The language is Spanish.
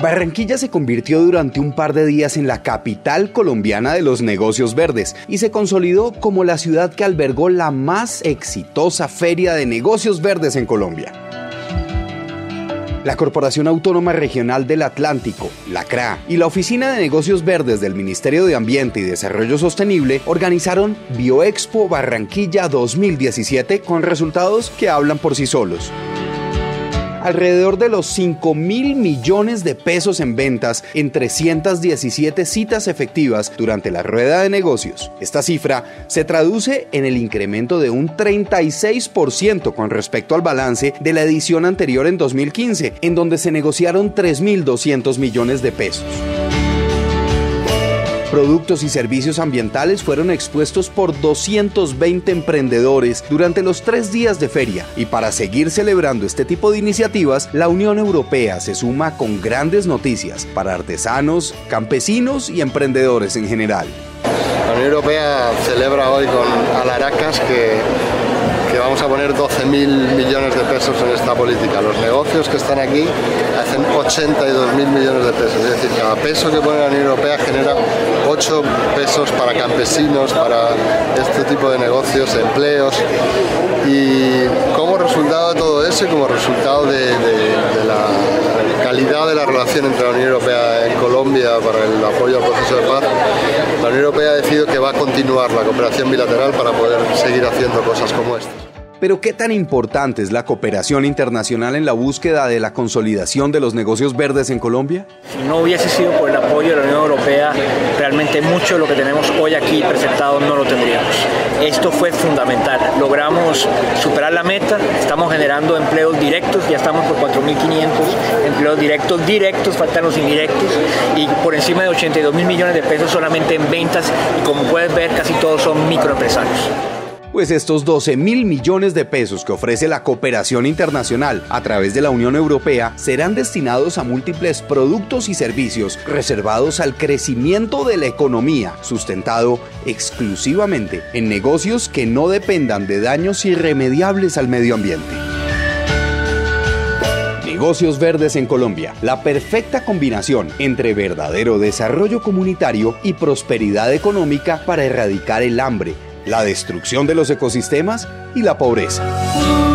Barranquilla se convirtió durante un par de días en la capital colombiana de los negocios verdes y se consolidó como la ciudad que albergó la más exitosa feria de negocios verdes en Colombia. La Corporación Autónoma Regional del Atlántico, la CRA, y la Oficina de Negocios Verdes del Ministerio de Ambiente y Desarrollo Sostenible organizaron Bioexpo Barranquilla 2017 con resultados que hablan por sí solos alrededor de los 5 mil millones de pesos en ventas en 317 citas efectivas durante la rueda de negocios. Esta cifra se traduce en el incremento de un 36% con respecto al balance de la edición anterior en 2015, en donde se negociaron 3.200 millones de pesos. Productos y servicios ambientales fueron expuestos por 220 emprendedores durante los tres días de feria y para seguir celebrando este tipo de iniciativas, la Unión Europea se suma con grandes noticias para artesanos, campesinos y emprendedores en general. La Unión Europea celebra hoy con Alaracas que vamos a poner 12 mil millones de pesos en esta política. Los negocios que están aquí hacen 82 mil millones de pesos, es decir, cada peso que pone la Unión Europea genera 8 pesos para campesinos, para este tipo de negocios, empleos y como resultado de todo eso y como resultado de, de la calidad de la relación entre la Unión Europea y Colombia para el apoyo al proceso de paz, la Unión Europea ha decidido que va a continuar la cooperación bilateral para poder seguir haciendo cosas como esta. Pero ¿qué tan importante es la cooperación internacional en la búsqueda de la consolidación de los negocios verdes en Colombia? Si no hubiese sido por el apoyo de la Unión Europea, realmente mucho de lo que tenemos hoy aquí presentado no lo tendríamos. Esto fue fundamental. Logramos superar la meta, estamos generando empleos directos, ya estamos por 4.500 empleos directos, directos, faltan los indirectos, y por encima de 82 mil millones de pesos solamente en ventas, y como puedes ver, casi todos son microempresarios pues estos 12 mil millones de pesos que ofrece la cooperación internacional a través de la Unión Europea serán destinados a múltiples productos y servicios reservados al crecimiento de la economía, sustentado exclusivamente en negocios que no dependan de daños irremediables al medio ambiente. Negocios Verdes en Colombia, la perfecta combinación entre verdadero desarrollo comunitario y prosperidad económica para erradicar el hambre, la destrucción de los ecosistemas y la pobreza.